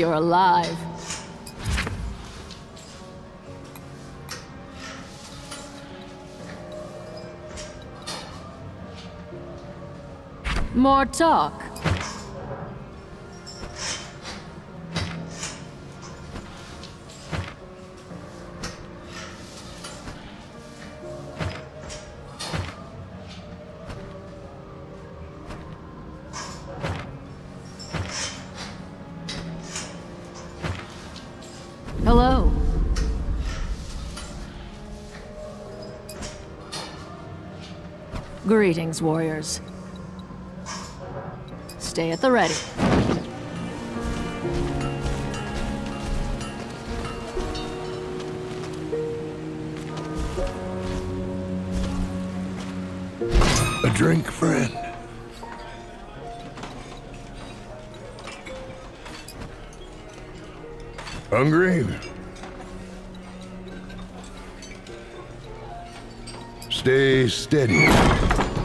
You're alive. More talk. Greetings, warriors. Stay at the ready. A drink, friend. Hungry? Stay steady.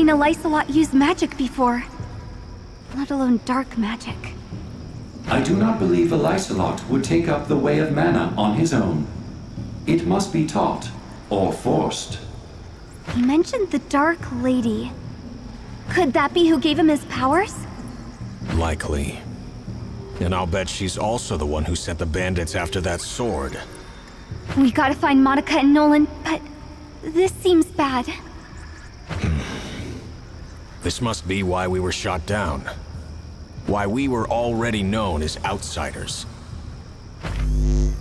Seen a Lysolot use magic before. Let alone dark magic. I do not believe a Lysolot would take up the way of mana on his own. It must be taught, or forced. He mentioned the Dark Lady. Could that be who gave him his powers? Likely. And I'll bet she's also the one who sent the bandits after that sword. We gotta find Monika and Knolan, but this seems bad. This must be why we were shot down. Why we were already known as outsiders.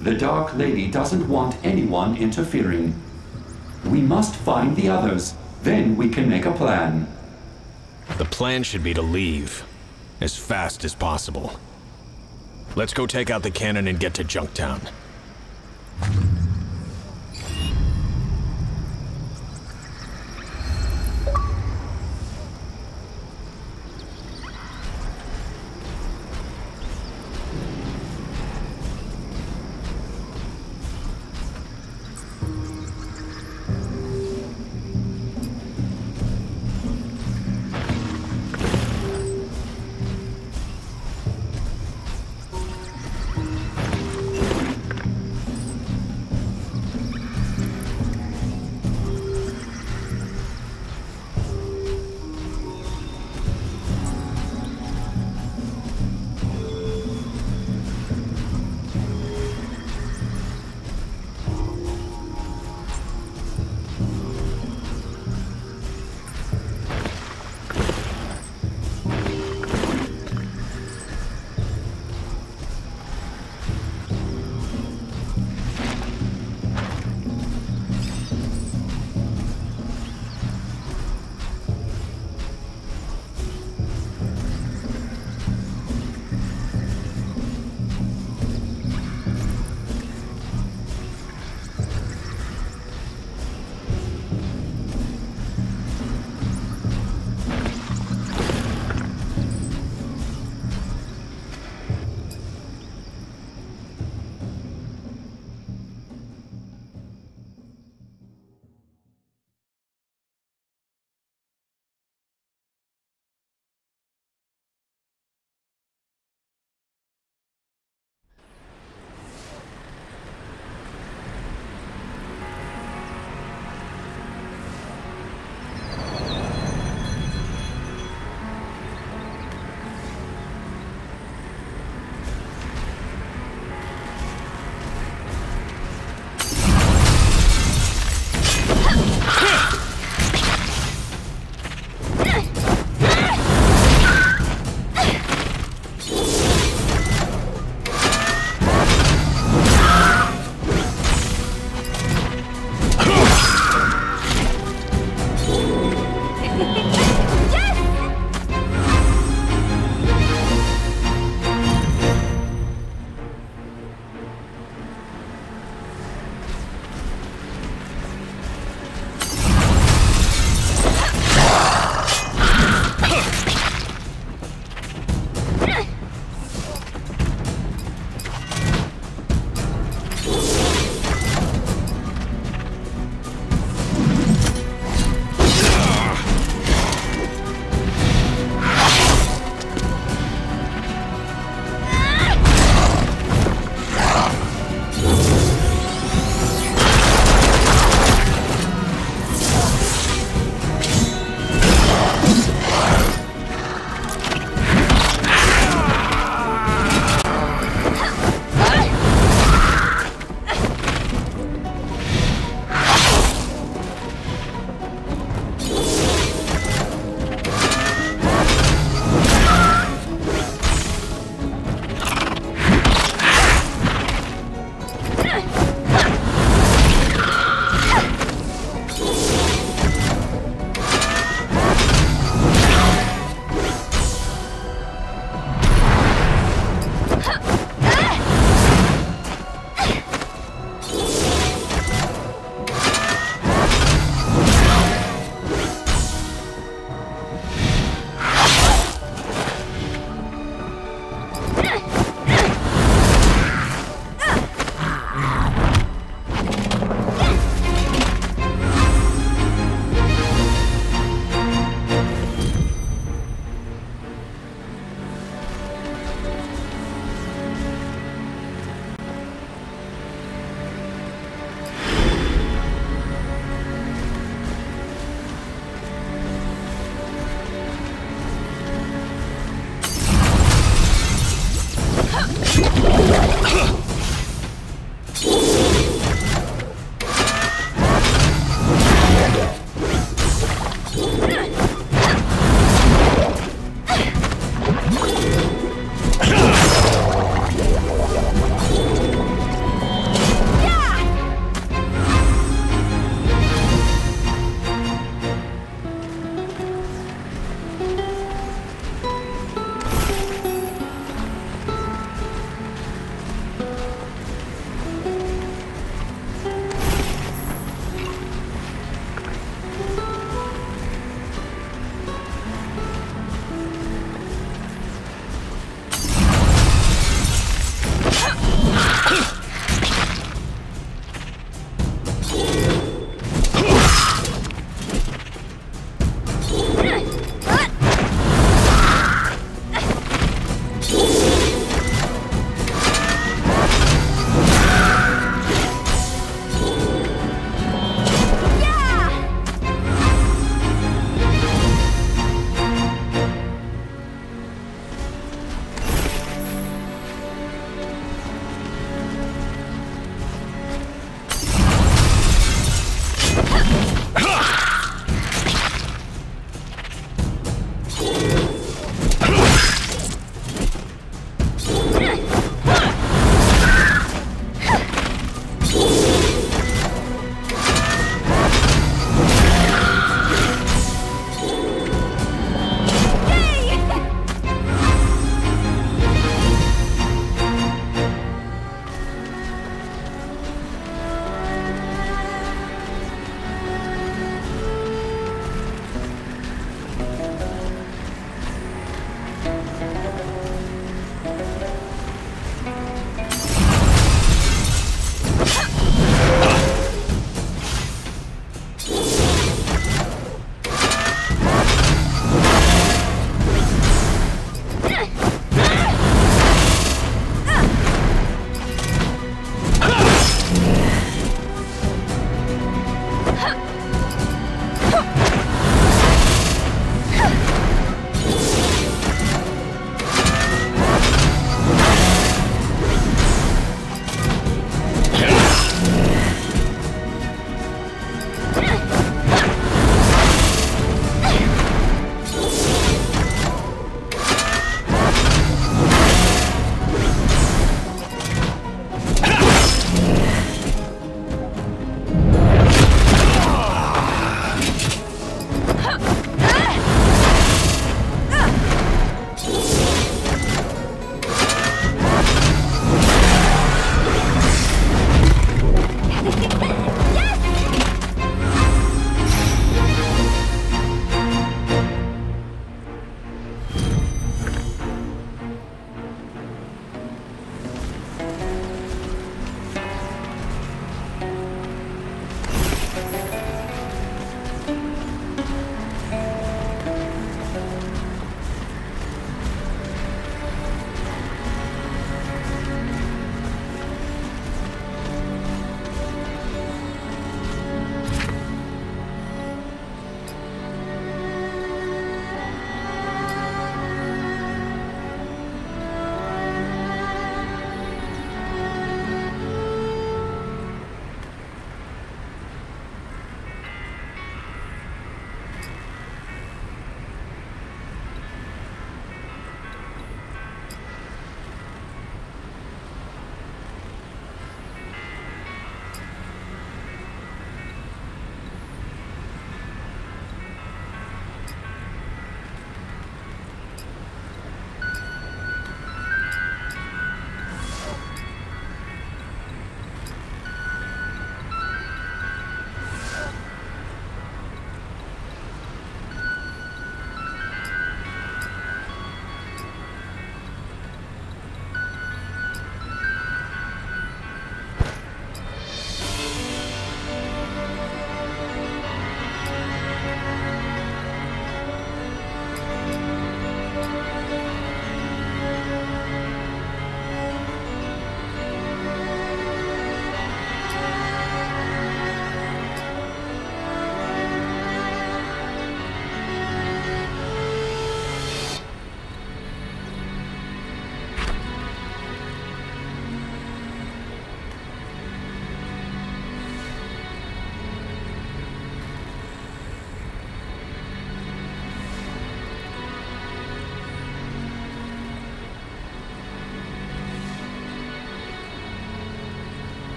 The Dark Lady doesn't want anyone interfering. We must find the others. Then we can make a plan. The plan should be to leave. As fast as possible. Let's go take out the cannon and get to Junktown.